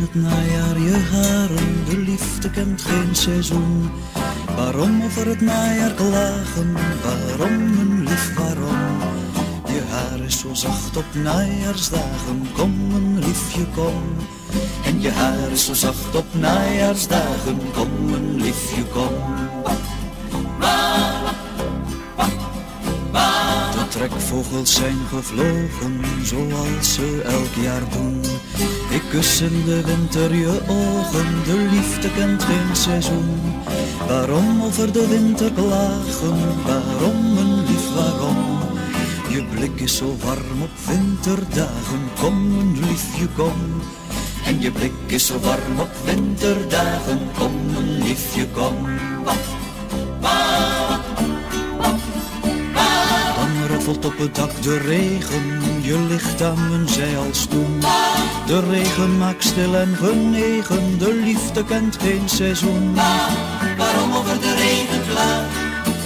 het najaar je haren, de liefde kent geen seizoen. Waarom over het najaar klagen, waarom mijn lief, waarom? Je haar is zo zacht op najaarsdagen, kom mijn liefje kom. En je haar is zo zacht op najaarsdagen, kom mijn liefje kom. De trekvogels zijn gevlogen, zoals ze elk jaar doen. Ik kus in de winter je ogen, de liefde kent geen seizoen. Waarom over de winter klagen, waarom mijn lief, waarom? Je blik is zo warm op winterdagen, kom mijn liefje kom. En je blik is zo warm op winterdagen, kom mijn liefje Dan ruffelt op het dak de regen, je ligt aan mijn zij als toen. De regen maakt stil en genegen, de liefde kent geen seizoen. Waarom over de regen klaar?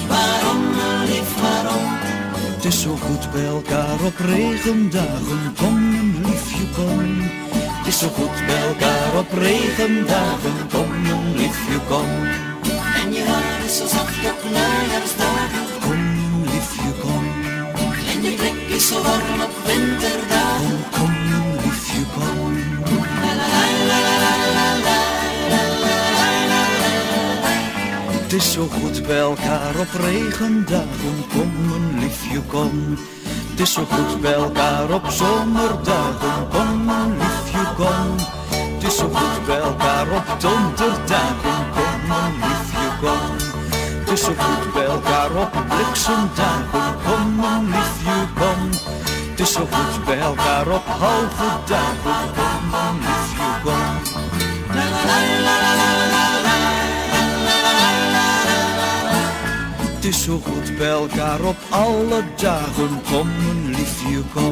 Waarom, lief, waarom? Het is zo goed bij elkaar op regendagen, kom mijn liefje kom. Het is zo goed bij elkaar op regendagen, kom mijn liefje kom. En je haar is zo zacht op. is zo warm op winterdagen. kom mijn liefje kom. Het is zo goed bij elkaar op regendagen, kom mijn liefje kom. Het is zo goed bij elkaar op zomerdagen, kom mijn liefje kom. Het is zo goed bij elkaar op donderdagen, kom mijn liefje kom. Het is zo goed bij elkaar op bliksemdagen, kom mijn liefje is zo goed bij elkaar op halve dagen, mijn liefje kom. Het is zo goed bij elkaar op alle dagen, kom liefje kom.